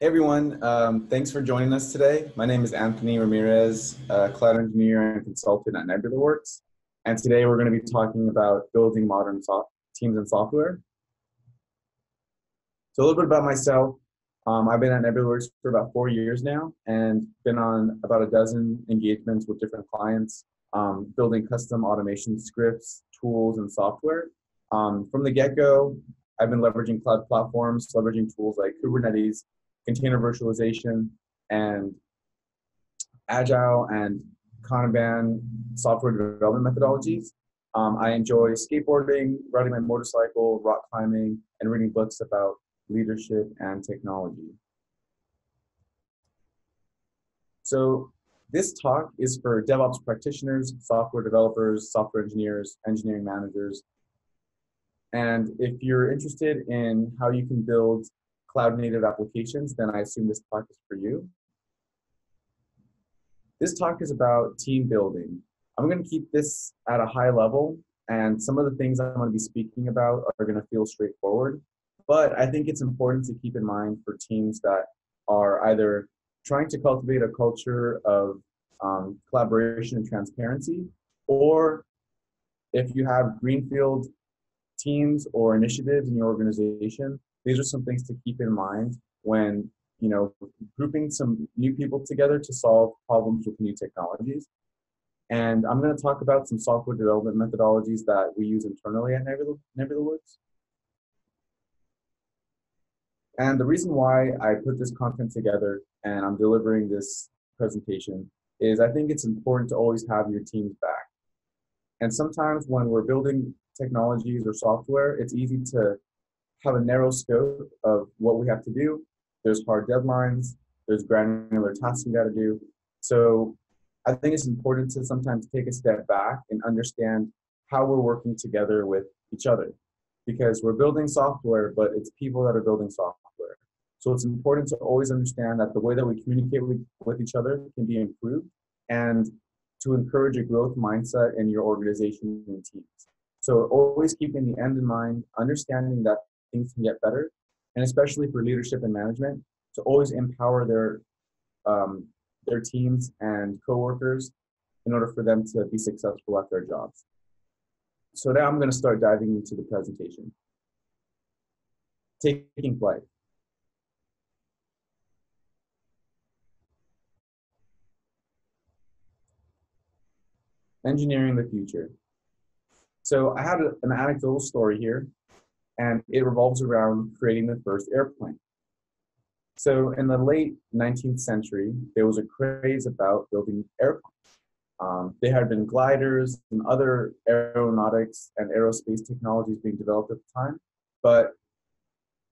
Hey everyone, um, thanks for joining us today. My name is Anthony Ramirez, uh, cloud engineer and consultant at NebulaWorks. And today we're going to be talking about building modern teams and software. So a little bit about myself. Um, I've been at NebulaWorks for about four years now and been on about a dozen engagements with different clients, um, building custom automation scripts, tools, and software. Um, from the get-go, I've been leveraging cloud platforms, leveraging tools like Kubernetes, container virtualization, and agile and Kanban software development methodologies. Um, I enjoy skateboarding, riding my motorcycle, rock climbing, and reading books about leadership and technology. So this talk is for DevOps practitioners, software developers, software engineers, engineering managers. And if you're interested in how you can build cloud native applications, then I assume this talk is for you. This talk is about team building. I'm going to keep this at a high level, and some of the things I'm going to be speaking about are going to feel straightforward. But I think it's important to keep in mind for teams that are either trying to cultivate a culture of um, collaboration and transparency, or if you have greenfield teams or initiatives in your organization these are some things to keep in mind when you know grouping some new people together to solve problems with new technologies and i'm going to talk about some software development methodologies that we use internally at nebula, NebulaWorks. and the reason why i put this content together and i'm delivering this presentation is i think it's important to always have your teams back and sometimes when we're building technologies or software it's easy to have a narrow scope of what we have to do. There's hard deadlines, there's granular tasks we got to do. So I think it's important to sometimes take a step back and understand how we're working together with each other because we're building software, but it's people that are building software. So it's important to always understand that the way that we communicate with, with each other can be improved and to encourage a growth mindset in your organization and teams. So always keeping the end in mind, understanding that things can get better, and especially for leadership and management to always empower their um, their teams and coworkers in order for them to be successful at their jobs. So now I'm going to start diving into the presentation. Taking flight. Engineering the future. So I had a, an anecdotal story here and it revolves around creating the first airplane. So in the late 19th century, there was a craze about building airplanes. Um, there had been gliders and other aeronautics and aerospace technologies being developed at the time, but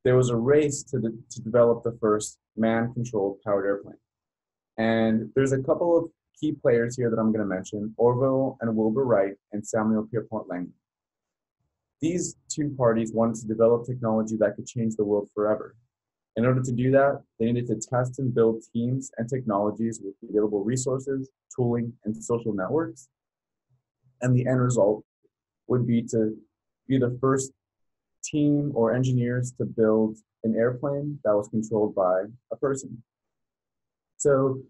there was a race to, the, to develop the first man-controlled powered airplane. And there's a couple of key players here that I'm going to mention, Orville and Wilbur Wright and Samuel Pierpont Langley. These two parties wanted to develop technology that could change the world forever. In order to do that, they needed to test and build teams and technologies with available resources, tooling, and social networks. And the end result would be to be the first team or engineers to build an airplane that was controlled by a person. So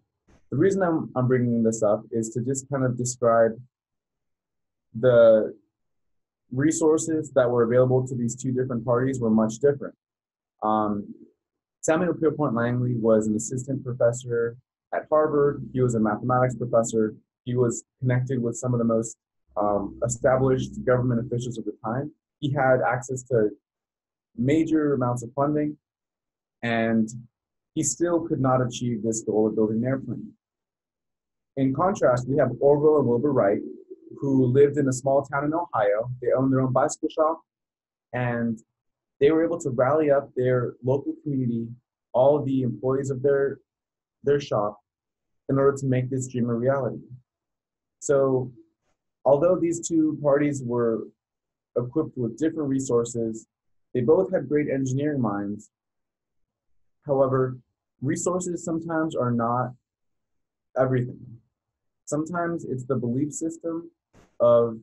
the reason I'm, I'm bringing this up is to just kind of describe the resources that were available to these two different parties were much different. Um, Samuel Pierpont Langley was an assistant professor at Harvard. He was a mathematics professor. He was connected with some of the most um, established government officials of the time. He had access to major amounts of funding, and he still could not achieve this goal of building an airplane. In contrast, we have Orville and Wilbur Wright, who lived in a small town in Ohio. They owned their own bicycle shop, and they were able to rally up their local community, all the employees of their their shop, in order to make this dream a reality. So, although these two parties were equipped with different resources, they both had great engineering minds. However, resources sometimes are not everything. Sometimes it's the belief system of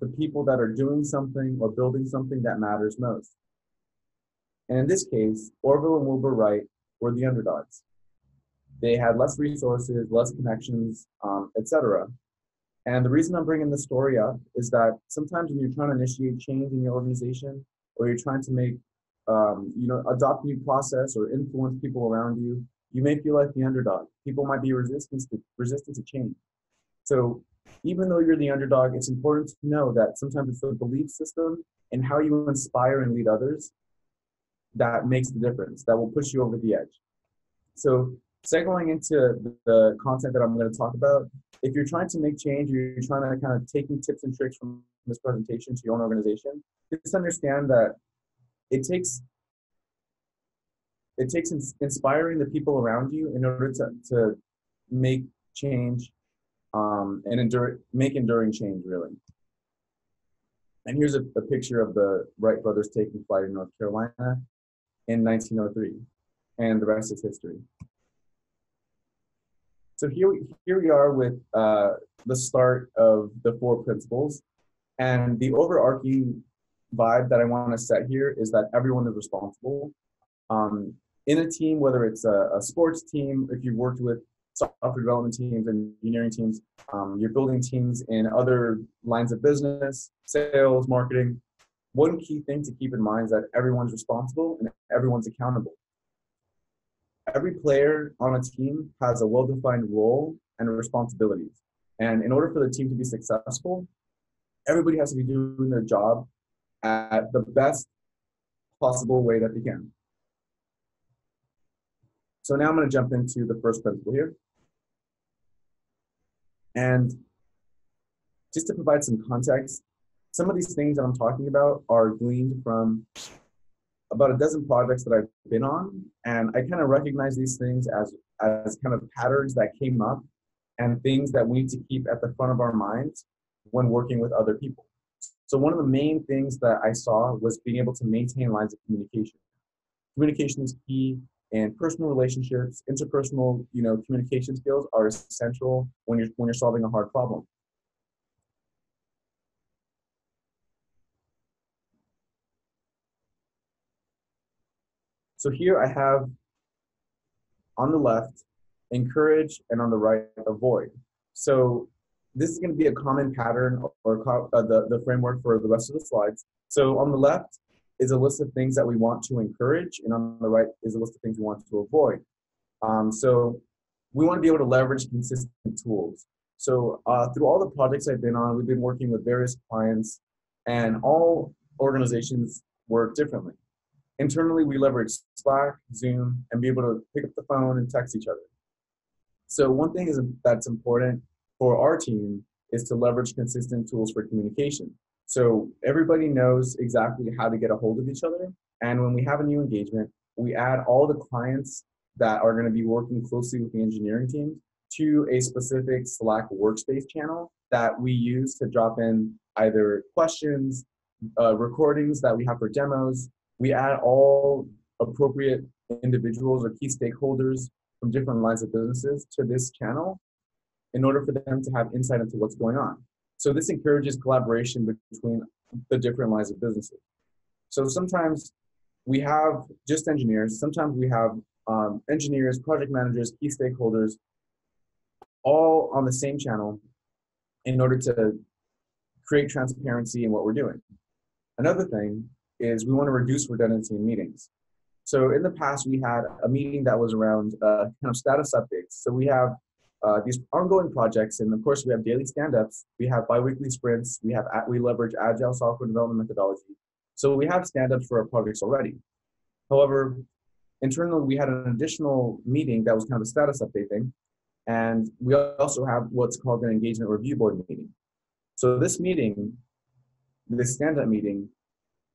the people that are doing something or building something that matters most. And in this case, Orville and Wilbur Wright were the underdogs. They had less resources, less connections, um, etc. And the reason I'm bringing this story up is that sometimes when you're trying to initiate change in your organization, or you're trying to make, um, you know, adopt a new process or influence people around you, you may feel like the underdog. People might be resistant to resistant to change. So even though you're the underdog, it's important to know that sometimes it's the belief system and how you inspire and lead others that makes the difference, that will push you over the edge. So segueing into the content that I'm going to talk about, if you're trying to make change, or you're trying to kind of taking tips and tricks from this presentation to your own organization, just understand that it takes it takes inspiring the people around you in order to, to make change um, and endure, make enduring change really. And here's a, a picture of the Wright brothers taking flight in North Carolina in 1903, and the rest is history. So here, here we are with uh, the start of the four principles. And the overarching vibe that I want to set here is that everyone is responsible. Um, in a team, whether it's a, a, sports team, if you've worked with software development teams, and engineering teams, um, you're building teams in other lines of business, sales, marketing. One key thing to keep in mind is that everyone's responsible and everyone's accountable every player on a team has a well-defined role and responsibilities. And in order for the team to be successful, everybody has to be doing their job at the best possible way that they can. So now I'm going to jump into the first principle here. And just to provide some context, some of these things that I'm talking about are gleaned from about a dozen projects that I've been on, and I kind of recognize these things as as kind of patterns that came up and things that we need to keep at the front of our minds when working with other people. So one of the main things that I saw was being able to maintain lines of communication. Communication is key and personal relationships, interpersonal, you know, communication skills are essential when you're when you're solving a hard problem. So here I have on the left, encourage, and on the right, avoid. So this is going to be a common pattern or uh, the, the framework for the rest of the slides. So on the left is a list of things that we want to encourage, and on the right is a list of things we want to avoid. Um, so we want to be able to leverage consistent tools. So uh, through all the projects I've been on, we've been working with various clients, and all organizations work differently. Internally, we leverage Slack, Zoom, and be able to pick up the phone and text each other. So one thing is that's important for our team is to leverage consistent tools for communication. So everybody knows exactly how to get a hold of each other. And when we have a new engagement, we add all the clients that are going to be working closely with the engineering team to a specific Slack workspace channel that we use to drop in either questions, uh, recordings that we have for demos, we add all appropriate individuals or key stakeholders from different lines of businesses to this channel in order for them to have insight into what's going on. So this encourages collaboration between the different lines of businesses. So sometimes we have just engineers, sometimes we have um, engineers, project managers, key stakeholders, all on the same channel in order to create transparency in what we're doing. Another thing is we want to reduce redundancy in meetings. So in the past, we had a meeting that was around uh, kind of status updates. So we have uh, these ongoing projects, and of course, we have daily stand-ups. We have biweekly sprints. We have we leverage agile software development methodology. So we have stand-ups for our projects already. However, internally, we had an additional meeting that was kind of a status update thing, and we also have what's called an engagement review board meeting. So this meeting, this stand-up meeting,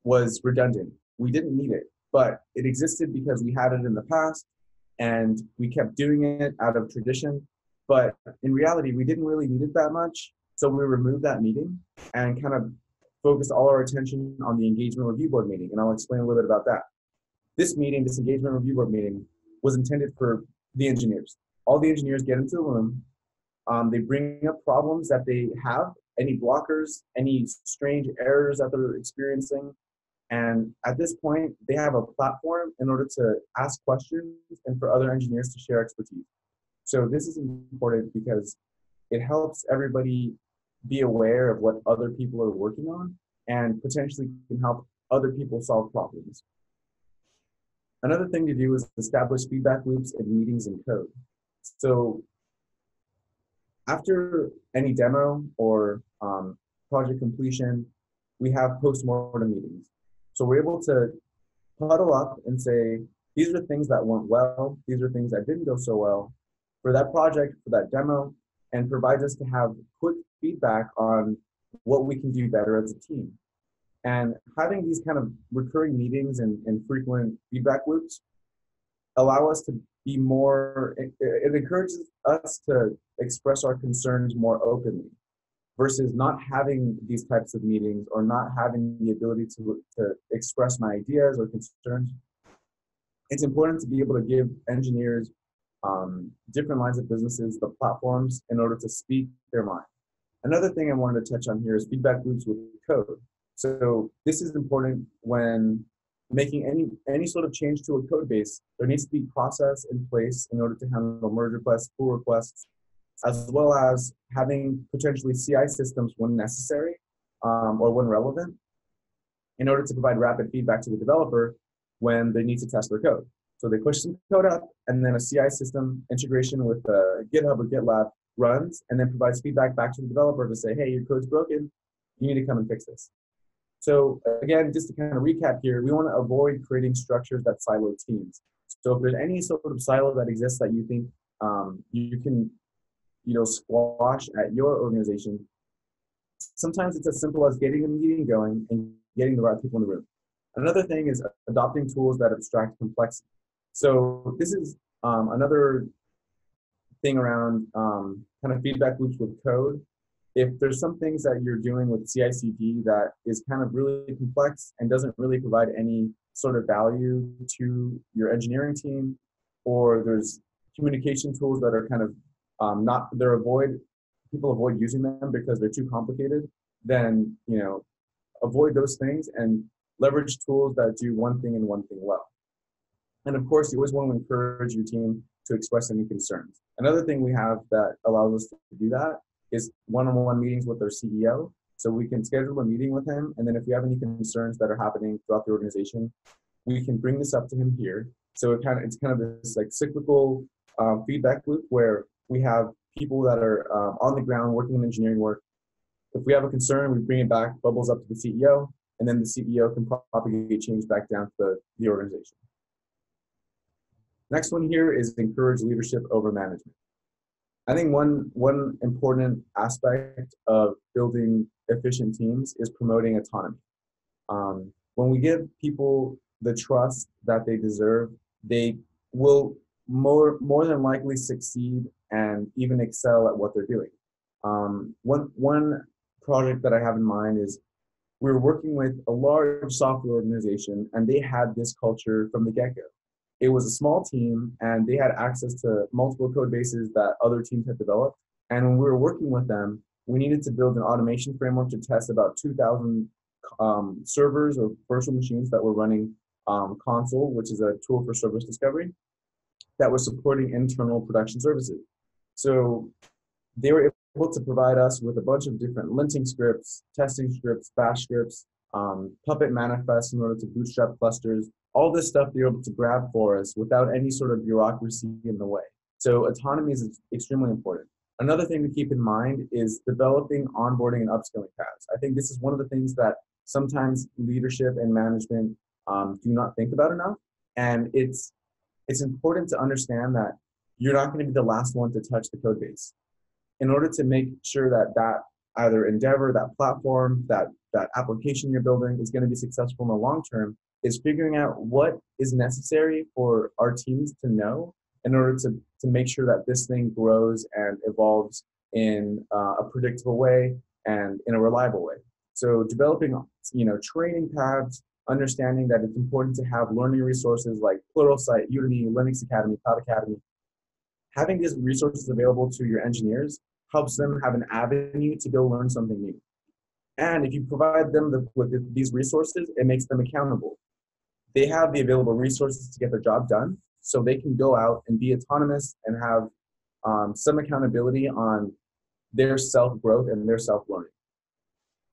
was redundant. We didn't need it, but it existed because we had it in the past and we kept doing it out of tradition. But in reality, we didn't really need it that much. So we removed that meeting and kind of focused all our attention on the engagement review board meeting. And I'll explain a little bit about that. This meeting, this engagement review board meeting, was intended for the engineers. All the engineers get into the room, um, they bring up problems that they have, any blockers, any strange errors that they're experiencing, And at this point, they have a platform in order to ask questions and for other engineers to share expertise. So this is important because it helps everybody be aware of what other people are working on and potentially can help other people solve problems. Another thing to do is establish feedback loops in meetings and code. So after any demo or um, project completion, we have post-mortem meetings. So we're able to huddle up and say, these are things that went well, these are things that didn't go so well for that project, for that demo, and provides us to have quick feedback on what we can do better as a team. And having these kind of recurring meetings and, and frequent feedback loops allow us to be more, it, it encourages us to express our concerns more openly versus not having these types of meetings or not having the ability to, to express my ideas or concerns. It's important to be able to give engineers um, different lines of businesses the platforms in order to speak their mind. Another thing I wanted to touch on here is feedback loops with code. So this is important when making any any sort of change to a code base. There needs to be process in place in order to handle merge requests, pull requests, as well as having potentially CI systems when necessary um, or when relevant, in order to provide rapid feedback to the developer when they need to test their code. So they push some code up, and then a CI system integration with uh, GitHub or GitLab runs, and then provides feedback back to the developer to say, hey, your code's broken. You need to come and fix this. So again, just to kind of recap here, we want to avoid creating structures that silo teams. So if there's any sort of silo that exists that you think um, you can, you know, squash at your organization, sometimes it's as simple as getting a meeting going and getting the right people in the room. Another thing is adopting tools that abstract complexity. So this is um, another thing around um, kind of feedback loops with code. If there's some things that you're doing with CI/CD that is kind of really complex and doesn't really provide any sort of value to your engineering team, or there's communication tools that are kind of um, not they're avoid people avoid using them because they're too complicated, then you know avoid those things and leverage tools that do one thing and one thing well. And of course, you always want to encourage your team to express any concerns. Another thing we have that allows us to do that is one-on-one meetings with our CEO. So we can schedule a meeting with him, and then if we have any concerns that are happening throughout the organization, we can bring this up to him here. So it kind of it's kind of this like cyclical um, feedback loop where we have people that are uh, on the ground working in engineering work. If we have a concern, we bring it back, bubbles up to the CEO, and then the CEO can propagate change back down to the, the organization. Next one here is encourage leadership over management. I think one, one important aspect of building efficient teams is promoting autonomy. Um, when we give people the trust that they deserve, they will more, more than likely succeed and even excel at what they're doing. Um, one, one project that I have in mind is we were working with a large software organization and they had this culture from the get-go it was a small team and they had access to multiple code bases that other teams had developed. And when we were working with them, we needed to build an automation framework to test about 2,000 um, servers or virtual machines that were running um, Consul, which is a tool for service discovery, that was supporting internal production services. So they were able to provide us with a bunch of different linting scripts, testing scripts, bash scripts, um, Puppet manifests in order to bootstrap clusters, all this stuff they're able to grab for us without any sort of bureaucracy in the way. So autonomy is extremely important. Another thing to keep in mind is developing onboarding and upskilling paths. I think this is one of the things that sometimes leadership and management um, do not think about enough. And it's it's important to understand that you're not going to be the last one to touch the code base. In order to make sure that that either endeavor, that platform, that that application you're building is going to be successful in the long term, is figuring out what is necessary for our teams to know in order to, to make sure that this thing grows and evolves in uh, a predictable way and in a reliable way. So developing, you know, training paths, understanding that it's important to have learning resources like Pluralsight, Udemy, Linux Academy, Cloud Academy. Having these resources available to your engineers helps them have an avenue to go learn something new. And if you provide them the, with these resources, it makes them accountable. They have the available resources to get their job done, so they can go out and be autonomous and have um, some accountability on their self growth and their self learning.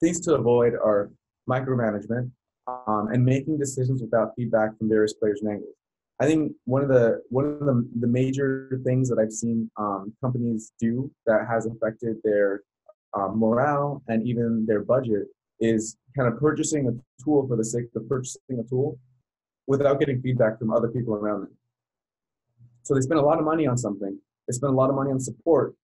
Things to avoid are micromanagement um, and making decisions without feedback from various players and angles. I think one of the one of the, the major things that I've seen um, companies do that has affected their um, morale and even their budget is kind of purchasing a tool for the sake of purchasing a tool without getting feedback from other people around them. So they spend a lot of money on something. They spend a lot of money on support,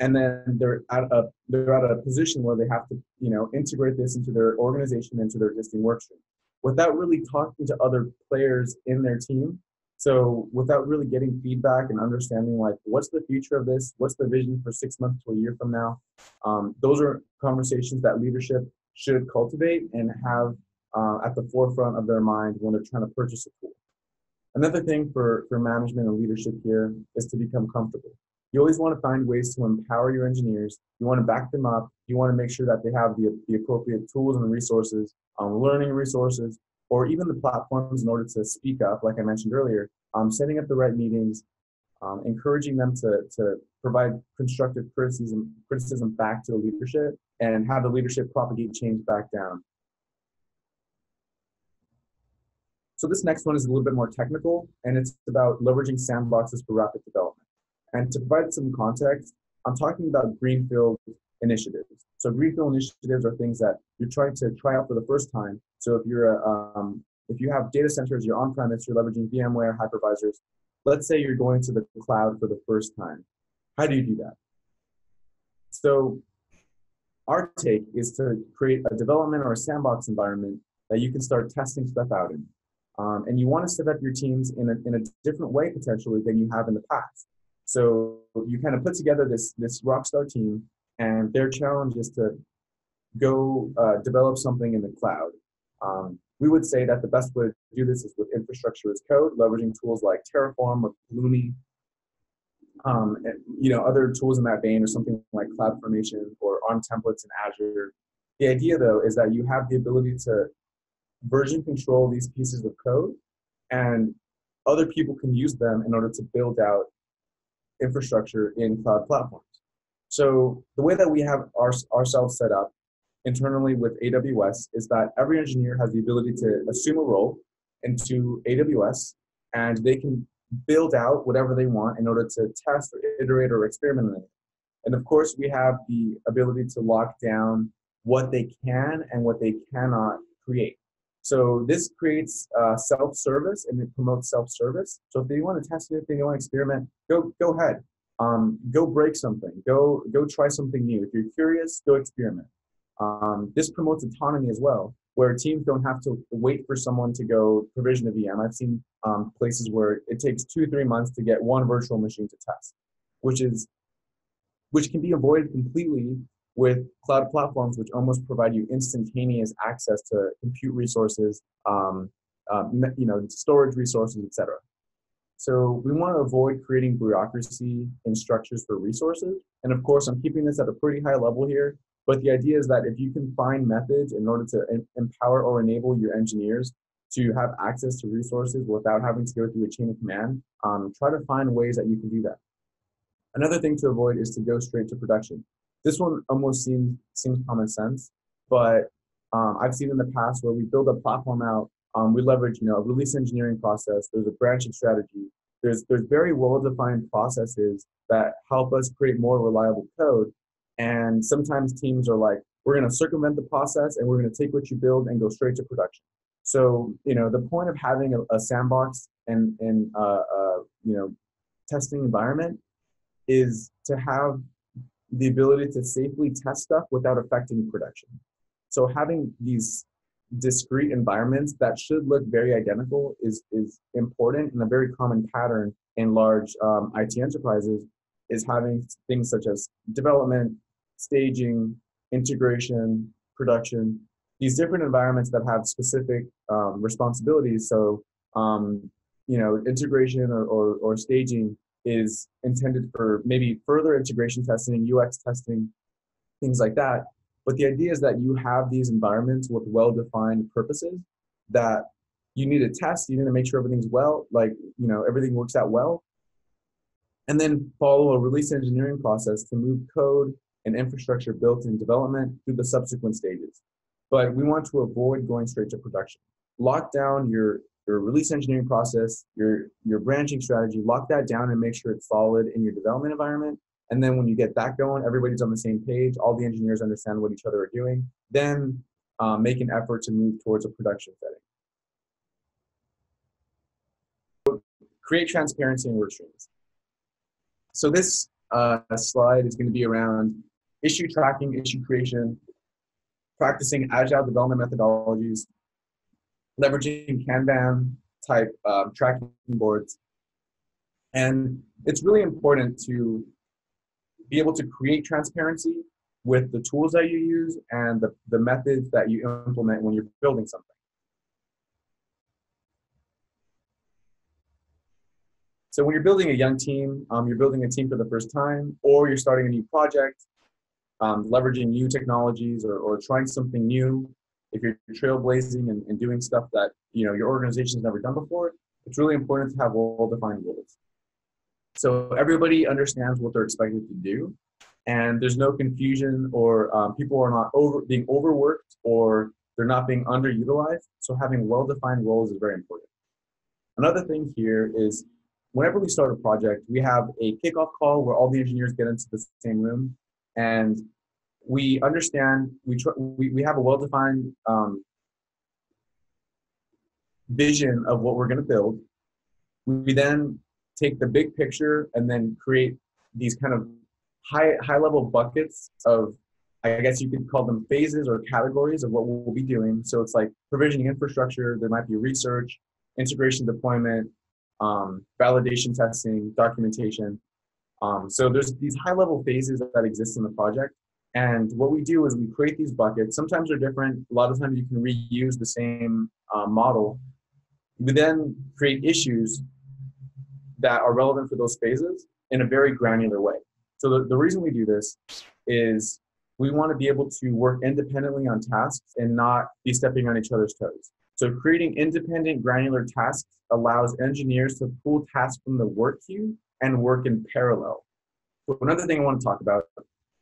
and then they're at a they're at a position where they have to you know integrate this into their organization into their existing workstream without really talking to other players in their team so without really getting feedback and understanding like what's the future of this what's the vision for six months to a year from now um, those are conversations that leadership should cultivate and have uh, at the forefront of their mind when they're trying to purchase a tool another thing for, for management and leadership here is to become comfortable you always want to find ways to empower your engineers. You want to back them up. You want to make sure that they have the, the appropriate tools and resources, um, learning resources, or even the platforms in order to speak up, like I mentioned earlier, um, setting up the right meetings, um, encouraging them to, to provide constructive criticism, criticism back to the leadership and have the leadership propagate change back down. So this next one is a little bit more technical and it's about leveraging sandboxes for rapid development. And to provide some context, I'm talking about greenfield initiatives. So greenfield initiatives are things that you're trying to try out for the first time. So if you're a, um, if you have data centers, you're on premise, you're leveraging VMware hypervisors. Let's say you're going to the cloud for the first time. How do you do that? So our take is to create a development or a sandbox environment that you can start testing stuff out in. Um, and you want to set up your teams in a, in a different way potentially than you have in the past. So you kind of put together this this rock star team, and their challenge is to go uh, develop something in the cloud. Um, we would say that the best way to do this is with infrastructure as code, leveraging tools like Terraform or Pulumi, um, and, you know, other tools in that vein, or something like CloudFormation or ARM templates in Azure. The idea, though, is that you have the ability to version control these pieces of code, and other people can use them in order to build out infrastructure in cloud platforms. So the way that we have our, ourselves set up internally with AWS is that every engineer has the ability to assume a role into AWS and they can build out whatever they want in order to test or iterate or experiment on it. And of course, we have the ability to lock down what they can and what they cannot create. So this creates uh, self-service and it promotes self-service. So if they want to test if they want to experiment, go go ahead. Um, go break something. Go go try something new. If you're curious, go experiment. Um, this promotes autonomy as well, where teams don't have to wait for someone to go provision a VM. I've seen um, places where it takes two three months to get one virtual machine to test, which is which can be avoided completely with cloud platforms, which almost provide you instantaneous access to compute resources, um, um, you know, storage resources, etc. So we want to avoid creating bureaucracy in structures for resources. And of course, I'm keeping this at a pretty high level here. But the idea is that if you can find methods in order to empower or enable your engineers to have access to resources without having to go through a chain of command, um, try to find ways that you can do that. Another thing to avoid is to go straight to production. This one almost seems seems common sense, but um, I've seen in the past where we build a platform out, um, we leverage you know a release engineering process. There's a branching strategy. There's there's very well defined processes that help us create more reliable code. And sometimes teams are like, we're going to circumvent the process and we're going to take what you build and go straight to production. So you know the point of having a, a sandbox and and uh, uh, you know testing environment is to have the ability to safely test stuff without affecting production. So having these discrete environments that should look very identical is, is important and a very common pattern in large um, IT enterprises is having things such as development, staging, integration, production, these different environments that have specific um, responsibilities. So, um, you know, integration or, or, or staging is intended for maybe further integration testing, UX testing, things like that. But the idea is that you have these environments with well-defined purposes that you need to test, you need to make sure everything's well, like, you know, everything works out well. And then follow a release engineering process to move code and infrastructure built in development through the subsequent stages. But we want to avoid going straight to production. Lock down your, your release engineering process, your, your branching strategy, lock that down and make sure it's solid in your development environment. And then when you get that going, everybody's on the same page, all the engineers understand what each other are doing, then um, make an effort to move towards a production setting. create transparency in work streams. So this uh, slide is going to be around issue tracking, issue creation, practicing agile development methodologies, leveraging Kanban type um, tracking boards. And it's really important to be able to create transparency with the tools that you use and the, the methods that you implement when you're building something. So when you're building a young team, um, you're building a team for the first time, or you're starting a new project, um, leveraging new technologies or, or trying something new. If you're trailblazing and, and doing stuff that you know your organization's never done before, it's really important to have well-defined goals. So everybody understands what they're expected to do, and there's no confusion or um, people are not over being overworked or they're not being underutilized. So having well-defined roles is very important. Another thing here is whenever we start a project, we have a kickoff call where all the engineers get into the same room and we understand, we, tr- we, we have a well-defined um, vision of what we're going to build. We then take the big picture and then create these kind of high, high level buckets of, I guess you could call them phases or categories of what we'll be doing. So it's like provisioning infrastructure, there might be research, integration deployment, um, validation testing, documentation. Um, so there's these high level phases that exist in the project. And what we do is we create these buckets. Sometimes they're different. A lot of times you can reuse the same uh, model. We then create issues that are relevant for those phases in a very granular way. So the, the reason we do this is we want to be able to work independently on tasks and not be stepping on each other's toes. So creating independent granular tasks allows engineers to pull tasks from the work queue and work in parallel. So another thing I want to talk about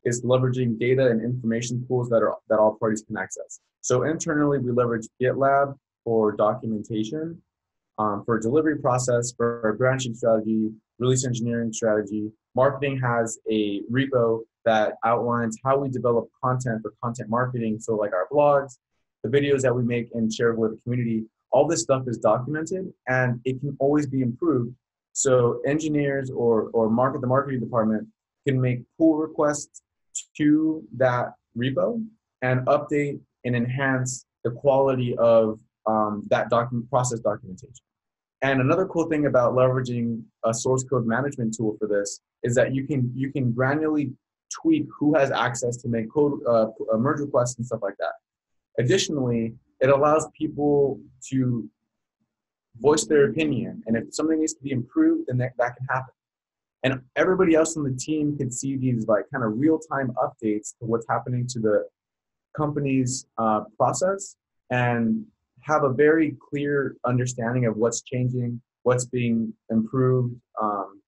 is leveraging data and information pools that are that all parties can access. So internally, we leverage GitLab for documentation, um, for delivery process, for branching strategy, release engineering strategy. Marketing has a repo that outlines how we develop content for content marketing. So like our blogs, the videos that we make and share with the community, all this stuff is documented and it can always be improved. So engineers or, or market the marketing department can make pull requests to that repo and update and enhance the quality of um, that document process documentation. And another cool thing about leveraging a source code management tool for this is that you can you can granularly tweak who has access to make code uh, merge requests and stuff like that. Additionally, it allows people to voice their opinion. And if something needs to be improved, then that, that can happen. And everybody else on the team can see these like kind of real-time updates to what's happening to the company's uh, process and have a very clear understanding of what's changing, what's being improved. Um,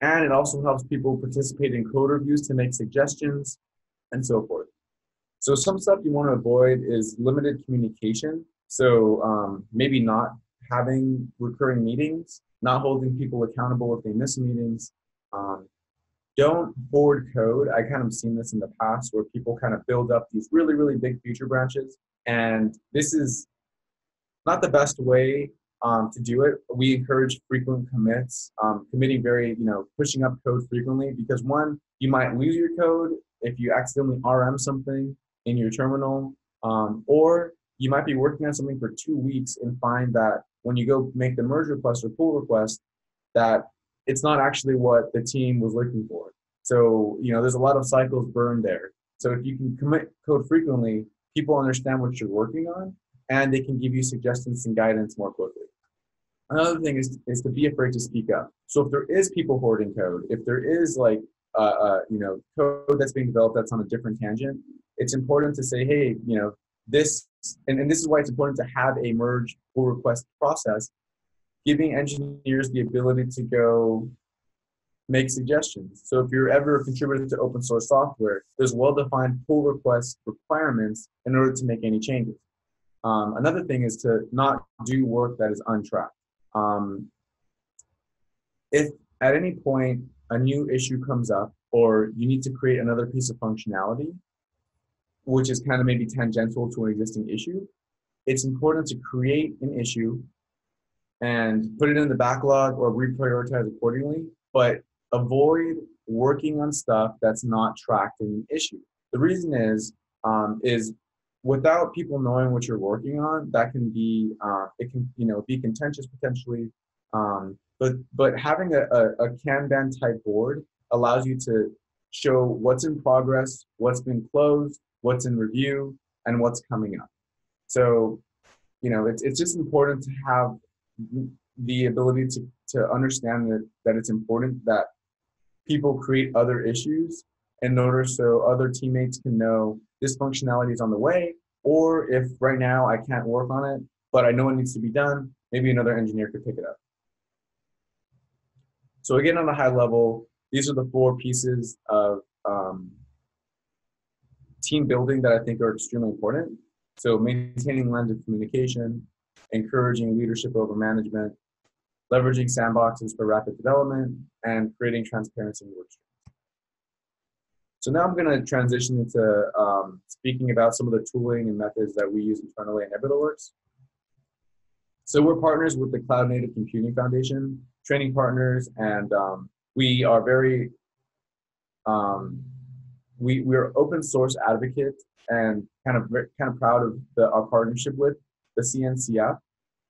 and it also helps people participate in code reviews to make suggestions and so forth. So some stuff you want to avoid is limited communication. So um, maybe not having recurring meetings, not holding people accountable if they miss meetings. Um, don't board code. I kind of seen this in the past where people kind of build up these really, really big feature branches. And this is not the best way um, to do it. We encourage frequent commits, um, committing very, you know, pushing up code frequently because one, you might lose your code if you accidentally RM something in your terminal, um, or you might be working on something for two weeks and find that when you go make the merge request or pull request, that it's not actually what the team was looking for. So, you know, there's a lot of cycles burned there. So if you can commit code frequently, people understand what you're working on and they can give you suggestions and guidance more quickly. Another thing is, is to be afraid to speak up. So if there is people hoarding code, if there is like uh, uh, you know code that's being developed that's on a different tangent, it's important to say, hey, you know, this, and, and this is why it's important to have a merge pull request process, giving engineers the ability to go make suggestions. So if you're ever a contributor to open source software, there's well-defined pull request requirements in order to make any changes. Um, another thing is to not do work that is untracked. Um, if at any point a new issue comes up or you need to create another piece of functionality, which is kind of maybe tangential to an existing issue, it's important to create an issue and put it in the backlog or reprioritize accordingly, but avoid working on stuff that's not tracked in the issue. The reason is, um, is without people knowing what you're working on, that can be, uh, it can, you know, be contentious potentially. Um, but, but having a, a, a Kanban type board allows you to show what's in progress, what's been closed, what's in review, and what's coming up. So, you know, it's, it's just important to have the ability to, to understand that, that it's important that people create other issues in order so other teammates can know this functionality is on the way, or if right now I can't work on it, but I know it needs to be done, maybe another engineer could pick it up. So again, on a high level, these are the four pieces of um, team building that I think are extremely important. So maintaining lines of communication, encouraging leadership over management, leveraging sandboxes for rapid development, and creating transparency in the work. So now I'm going to transition into um, speaking about some of the tooling and methods that we use internally at NebulaWorks. So we're partners with the Cloud Native Computing Foundation, training partners, and um, we are very, um, we, we're open source advocate and kind of kind of proud of the, our partnership with the CNCF.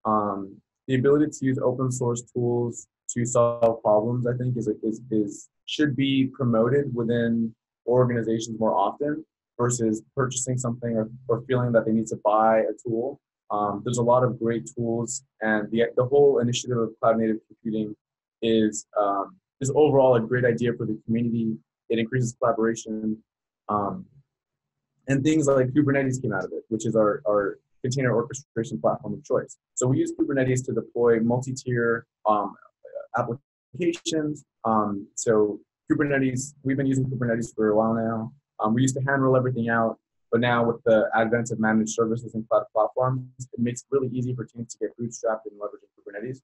Um, the ability to use open source tools to solve problems, I think, is, is, is should be promoted within organizations more often versus purchasing something or, or feeling that they need to buy a tool. Um, there's a lot of great tools, and the, the whole initiative of cloud native computing is um, is overall a great idea for the community. It increases collaboration, um, and things like Kubernetes came out of it, which is our, our container orchestration platform of choice. So we use Kubernetes to deploy multi-tier um, applications. Um, so Kubernetes, we've been using Kubernetes for a while now. Um, we used to hand roll everything out, but now with the advent of managed services and cloud platforms, it makes it really easy for teams to get bootstrapped and leveraging Kubernetes.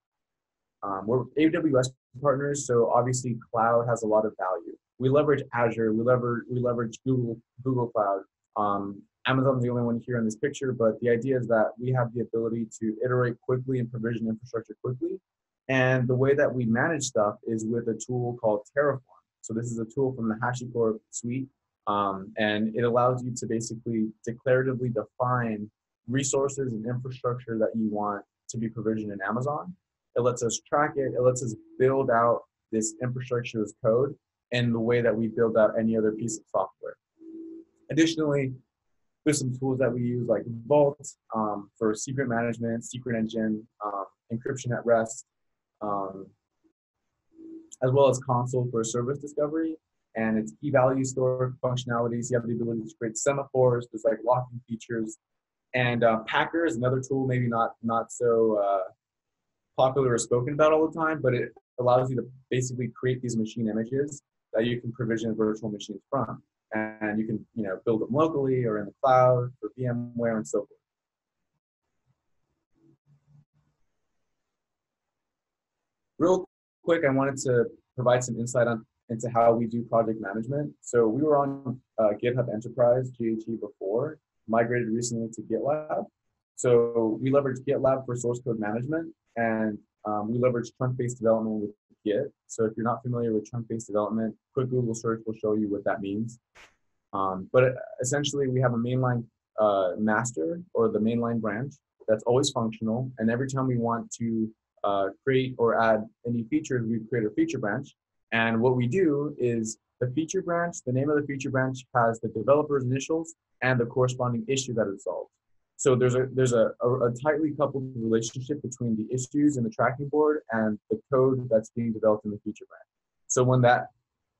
Um, we're AWS partners, so obviously cloud has a lot of value. We leverage Azure, we leverage we leverage Google Google Cloud. Um, Amazon's the only one here in this picture, but the idea is that we have the ability to iterate quickly and provision infrastructure quickly. And the way that we manage stuff is with a tool called Terraform. So this is a tool from the HashiCorp suite, um, and it allows you to basically declaratively define resources and infrastructure that you want to be provisioned in Amazon. It lets us track it. It lets us build out this infrastructure as code in the way that we build out any other piece of software. Additionally, there's some tools that we use like Vault um, for secret management, secret engine, um, encryption at rest, um, as well as Consul for service discovery and its key value store functionalities. You have the ability to create semaphores, there's like locking features, and uh, Packer is another tool, maybe not not so uh, popular or spoken about all the time, but it allows you to basically create these machine images that you can provision virtual machines from and you can you know build them locally or in the cloud or VMware and so forth. Real quick, I wanted to provide some insight on into how we do project management. So we were on uh, GitHub Enterprise GHE before, migrated recently to GitLab. So we leverage GitLab for source code management, and um, we leverage trunk-based development with Git. So if you're not familiar with trunk-based development, quick Google search will show you what that means. Um, but essentially, we have a mainline uh, master or the mainline branch that's always functional. And every time we want to uh, create or add any features, we create a feature branch. And what we do is the feature branch, the name of the feature branch has the developer's initials and the corresponding issue that it solves. So there's a there's a, a, a, tightly coupled relationship between the issues in the tracking board and the code that's being developed in the feature branch. So when that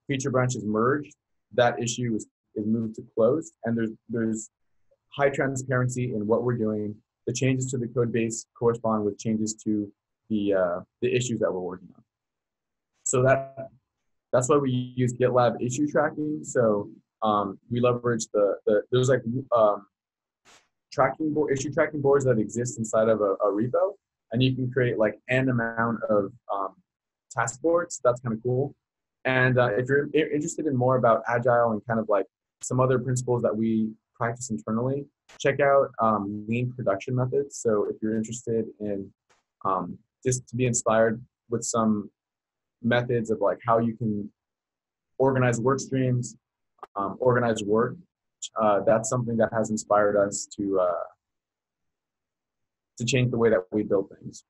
feature branch is merged, that issue is, is moved to closed, and there's there's high transparency in what we're doing. The changes to the code base correspond with changes to the uh, the issues that we're working on. So that that's why we use GitLab issue tracking. So um, we leverage the, the there's like um, tracking board issue tracking boards that exist inside of a, a repo, and you can create like an amount of um, task boards. That's kind of cool. And uh, if you're interested in more about agile and kind of like some other principles that we practice internally, check out um, lean production methods. So if you're interested in um, just to be inspired with some methods of like how you can organize work streams, um, organize work, uh, that's something that has inspired us to uh, to change the way that we build things.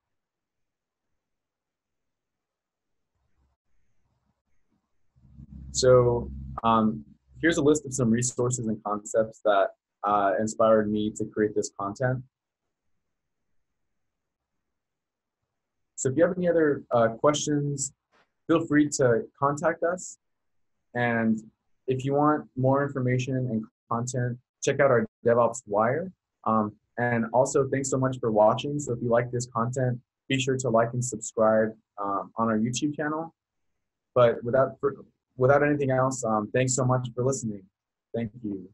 So um, here's a list of some resources and concepts that uh, inspired me to create this content. So if you have any other uh, questions, feel free to contact us. And if you want more information and content, check out our DevOps Wire. Um, and also, thanks so much for watching. So if you like this content, be sure to like and subscribe um, on our YouTube channel. But without without anything else, um, thanks so much for listening. Thank you.